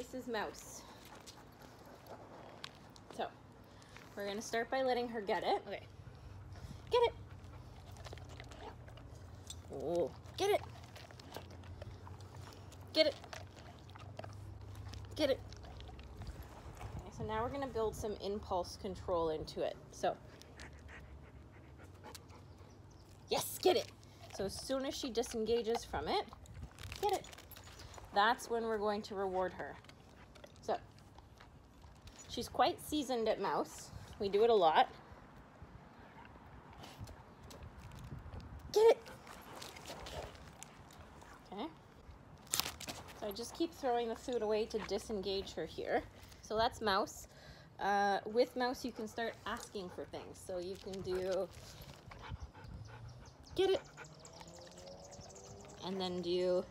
this is Mouse. So, we're gonna start by letting her get it. Okay. Get it. Oh, get it. Get it. Get it. Okay, so now we're gonna build some impulse control into it. So, yes, get it. So as soon as she disengages from it, get it. That's when we're going to reward her. So, she's quite seasoned at mouse. We do it a lot. Get it. Okay. So I just keep throwing the food away to disengage her here. So that's mouse. Uh, with mouse, you can start asking for things. So you can do, get it, and then do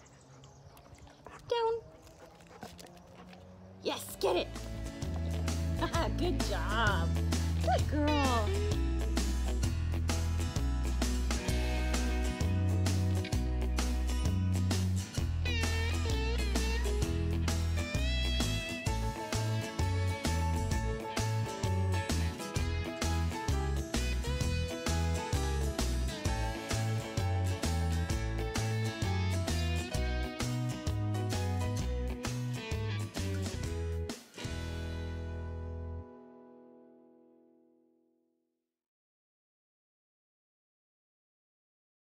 down. Yes, get it. Good job. Good girl.